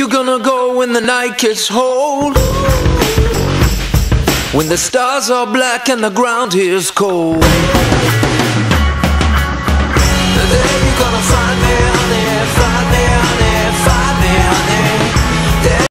you gonna go when the night gets cold? When the stars are black and the ground is cold.